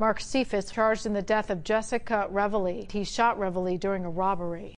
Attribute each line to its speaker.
Speaker 1: Mark Cephas charged in the death of Jessica Reveille. He shot Reveille during a robbery.